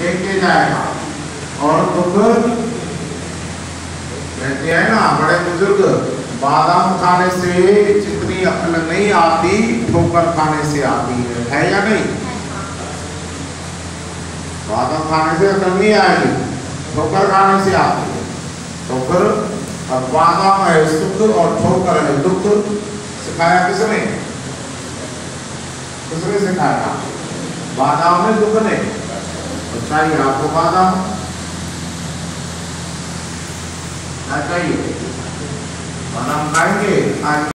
लेके जाएगा। और दुख? कहते हैं ना, बड़े बुज़ुर्ग, बादाम खाने से जितनी अकल नहीं आती, ठोकर खाने से आती है। है या नहीं? बादाम खाने से अकल नहीं आएगी, ठोकर खाने से आती है। तो फिर, अब बादाम है, सुख और ठोकर है, दुख सिखाया किसने? किसने सिखाया? बादाम में दुख ने आपको चाहिए आपको ना कहिए चाहिए हम खाएँगे आज